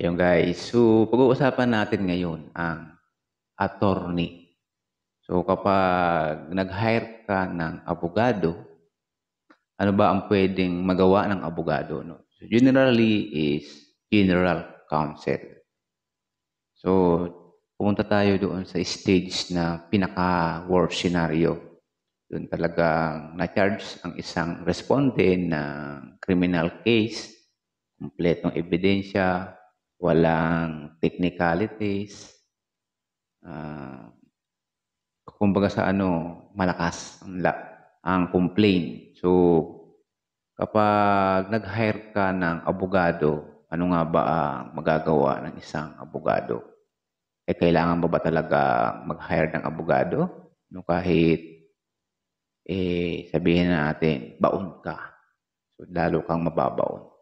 Ayun guys, so pag-uusapan natin ngayon ang attorney. So kapag nag-hire ka ng abogado, ano ba ang pwedeng magawa ng abogado? No? So generally is general counsel. So pumunta tayo doon sa stage na pinaka-worst scenario. Doon talagang na-charge ang isang respondent ng criminal case, kumpletong ebidensya, walang technicalities, uh, kumbaga sa ano, malakas ang, la, ang complaint. So, kapag nag-hire ka ng abogado, ano nga ba ang magagawa ng isang abogado? Eh, kailangan ba ba talaga mag-hire ng abogado? No, kahit eh, sabihin natin, baon ka. So, lalo kang mababaon.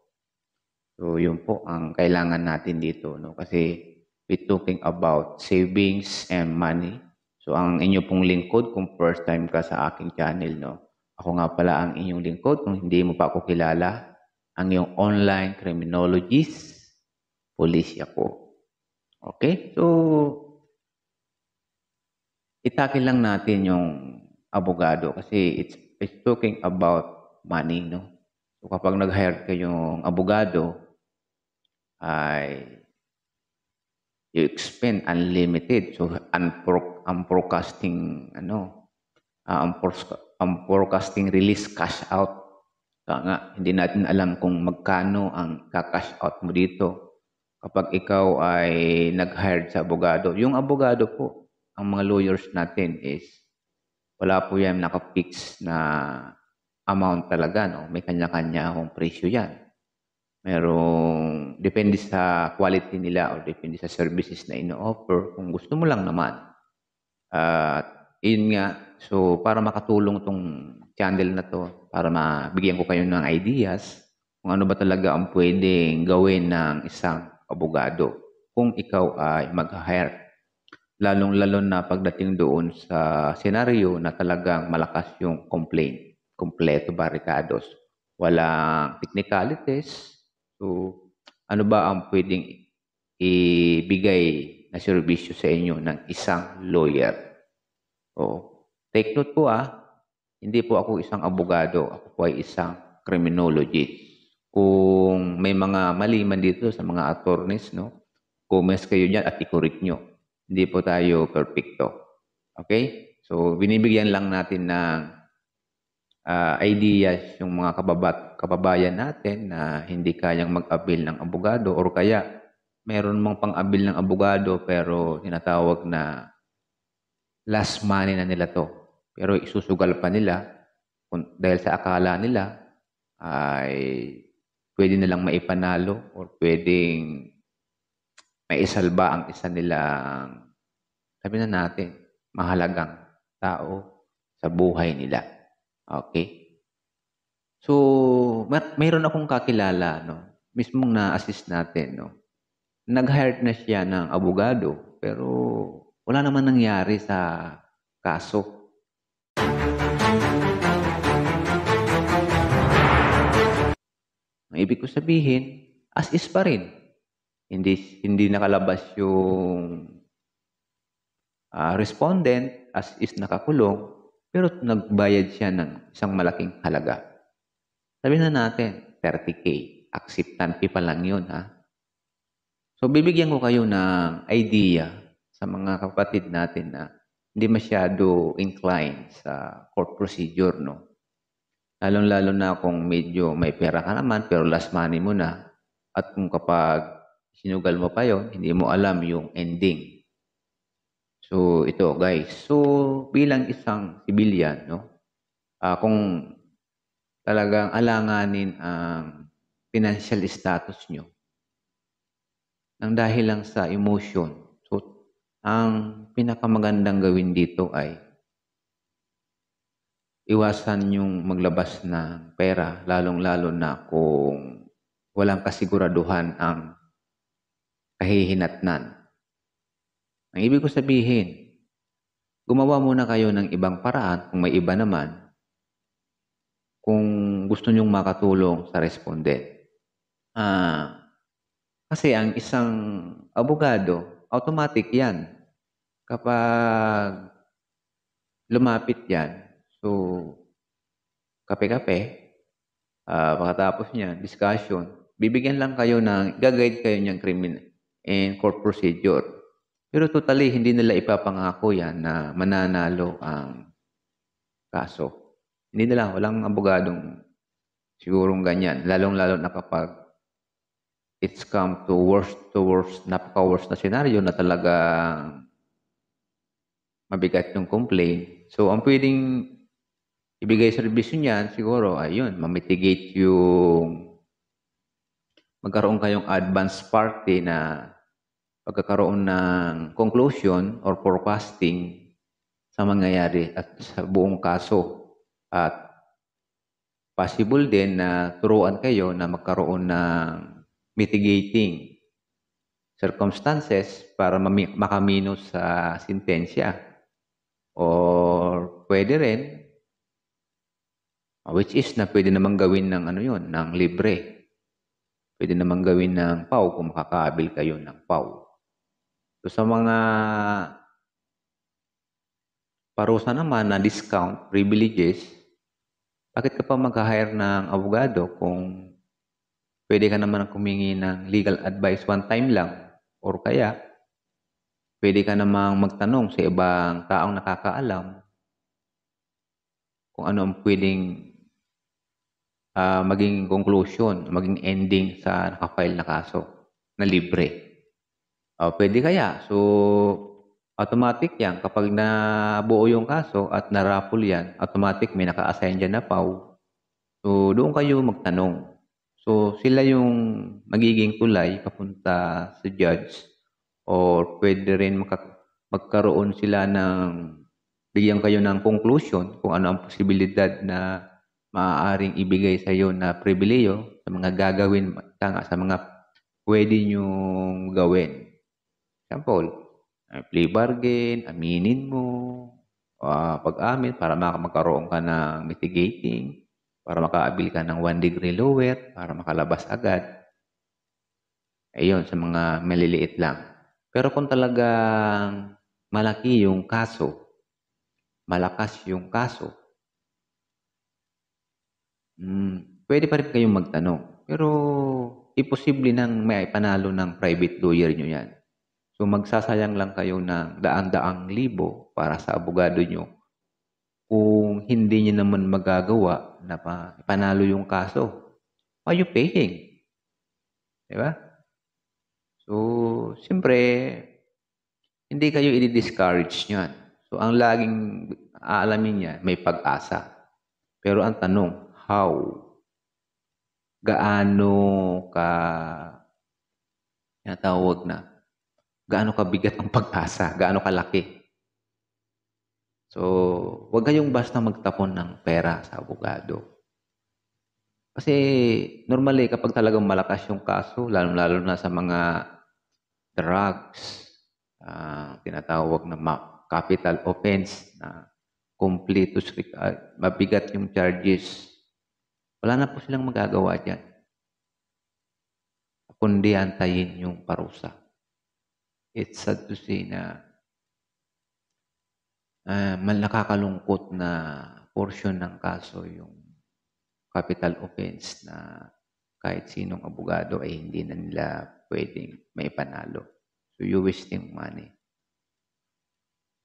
So, yun po ang kailangan natin dito. No? Kasi we're talking about savings and money. So, ang inyo pong lingkod, kung first time ka sa aking channel, no? ako nga pala ang inyong lingkod. Kung hindi mo pa ako kilala, ang iyong online criminologist, police ako. Okay? So, itakil lang natin yung abogado kasi it's, it's talking about money, no? So, kapag nag-hire kayong abogado, ay you expend unlimited. So, unpro, unforecasting, ano, uh, unforecasting release cash out. Kaya nga, hindi natin alam kung magkano ang ka-cash out mo dito kapag ikaw ay nag-hired sa abogado. Yung abogado po, ang mga lawyers natin is wala po yan nakapix na amount talaga. No? May kanya-kanya akong presyo yan. Merong, depende sa quality nila or depende sa services na ino-offer. Kung gusto mo lang naman. At uh, yun nga, so para makatulong tong channel na to, para mabigyan ko kayo ng ideas kung ano ba talaga ang pwedeng gawin ng isang abogado kung ikaw ay mag-hire. Lalong-lalo na pagdating doon sa senaryo na talagang malakas yung complaint. Kompleto barrikados. Walang technicalities, So, ano ba ang pwedeng ibigay na serbisyo sa inyo ng isang lawyer? So, take note po ah, hindi po ako isang abogado, ako po ay isang criminologist. Kung may mga mali man dito sa mga attorneys, no? Comments kayo dyan at i-correct nyo. Hindi po tayo perfecto. Okay? So, binibigyan lang natin ng uh, ideas yung mga kababat, kababayan natin na hindi kayang mag-abil ng abogado or kaya meron mang pang-abil ng abogado pero tinatawag na last money na nila to. Pero isusugal pa nila kung, dahil sa akala nila ay pwede nilang maipanalo or pwedeng maisalba ang isa nilang sabi na natin, mahalagang tao sa buhay nila. Okay? So, mer- mayroon akong kakilala, no? Mismong na-assist natin, no? Nag-hire na siya ng abogado, pero wala naman nangyari sa kaso. Ang ibig ko sabihin, as is pa rin. Hindi, hindi nakalabas yung uh, respondent, as is nakakulong, pero nagbayad siya ng isang malaking halaga. Sabi na natin, 30K. Acceptante pa lang yun, ha? So, bibigyan ko kayo ng idea sa mga kapatid natin na hindi masyado inclined sa court procedure, no? Lalong-lalo na kung medyo may pera ka naman, pero last money mo na. At kung kapag sinugal mo pa yon hindi mo alam yung ending. So, ito guys. So, bilang isang civilian, no? Uh, kung talagang alanganin ang financial status nyo, nang dahil lang sa emotion, so, ang pinakamagandang gawin dito ay iwasan yung maglabas ng pera, lalong-lalo na kung walang kasiguraduhan ang kahihinatnan ang ibig ko sabihin, gumawa muna kayo ng ibang paraan kung may iba naman kung gusto nyong makatulong sa respondent. Ah, Kasi ang isang abogado, automatic yan. Kapag lumapit yan, so kape-kape, uh, pagkatapos niya, discussion, bibigyan lang kayo ng, gaguide kayo niyang criminal and court procedure. Pero totally, hindi nila ipapangako yan na mananalo ang kaso. Hindi nila, walang abogadong sigurong ganyan. Lalong-lalo na kapag it's come to worst to worst, napaka-worst na scenario na talaga mabigat yung complaint. So, ang pwedeng ibigay servisyo niyan, siguro, ayun, mamitigate yung magkaroon kayong advance party na pagkakaroon ng conclusion or forecasting sa mangyayari at sa buong kaso. At possible din na turuan kayo na magkaroon ng mitigating circumstances para makamino sa sintensya. Or pwede rin, which is na pwede namang gawin ng ano yun, ng libre. Pwede namang gawin ng PAW kung makakaabil kayo ng PAW. So sa mga parusa naman na discount, privileges, bakit ka pa mag-hire ng abogado kung Pwede ka naman kumingi ng legal advice one time lang or kaya pwede ka namang magtanong sa ibang taong nakakaalam kung ano ang pwedeng uh, maging conclusion, maging ending sa nakafile na kaso na libre. Uh, pwede kaya. So, automatic yan. Kapag nabuo yung kaso at narapol yan, automatic may naka-assign dyan na PAW. So, doon kayo magtanong. So, sila yung magiging tulay papunta sa judge or pwede rin maka- magkaroon sila ng bigyan kayo ng conclusion kung ano ang posibilidad na maaaring ibigay sa iyo na pribileyo sa mga gagawin tanga sa mga pwede nyong gawin. Example, plea bargain, aminin mo, uh, pag-amin para magkaroon ka ng mitigating para makaabil ka ng 1 degree lower, para makalabas agad. Ayun, sa mga maliliit lang. Pero kung talagang malaki yung kaso, malakas yung kaso, hmm, pwede pa rin kayong magtanong. Pero imposible nang may panalo ng private lawyer nyo yan. So magsasayang lang kayo ng daan-daang libo para sa abogado nyo kung hindi niya naman magagawa na pa, panalo yung kaso, why you paying? Di ba? So, siyempre, hindi kayo i-discourage niyan. So, ang laging aalamin niya, may pag-asa. Pero ang tanong, how? Gaano ka, tawag na, gaano kabigat ang pag-asa? Gaano kalaki? So, huwag kayong basta magtapon ng pera sa abogado. Kasi normally kapag talagang malakas yung kaso, lalo-lalo na sa mga drugs, uh, tinatawag na capital offense na complete, uh, mabigat yung charges, wala na po silang magagawa dyan. Kundi antayin yung parusa. It's sad to say na uh, nakakalungkot na portion ng kaso yung capital offense na kahit sinong abogado ay hindi na nila pwedeng may panalo. So you wasting money.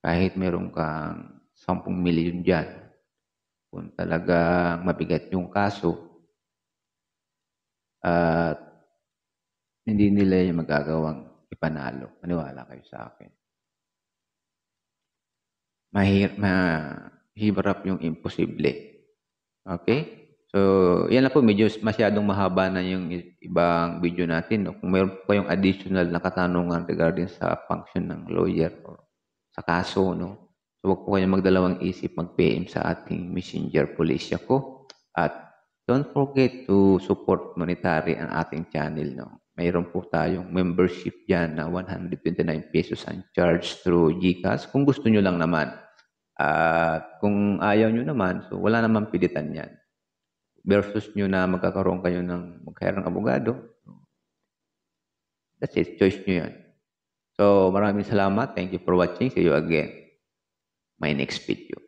Kahit meron kang 10 milyon dyan, kung talagang mabigat yung kaso, at uh, hindi nila yung magagawang ipanalo. Maniwala kayo sa akin mahir mahirap yung imposible. Okay? So, yan na po, medyo masyadong mahaba na yung ibang video natin. No? Kung mayroon po kayong additional na katanungan regarding sa function ng lawyer or sa kaso, no? So, huwag po kayong magdalawang isip mag-PM sa ating messenger police ko. At don't forget to support monetary ang ating channel, no? Mayroon po tayong membership dyan na 129 pesos ang charge through GCash. Kung gusto nyo lang naman, at kung ayaw nyo naman, so wala naman pilitan yan. Versus nyo na magkakaroon kayo ng mag ng abogado, That's it. Choice nyo yan. So, maraming salamat. Thank you for watching. See you again. My next video.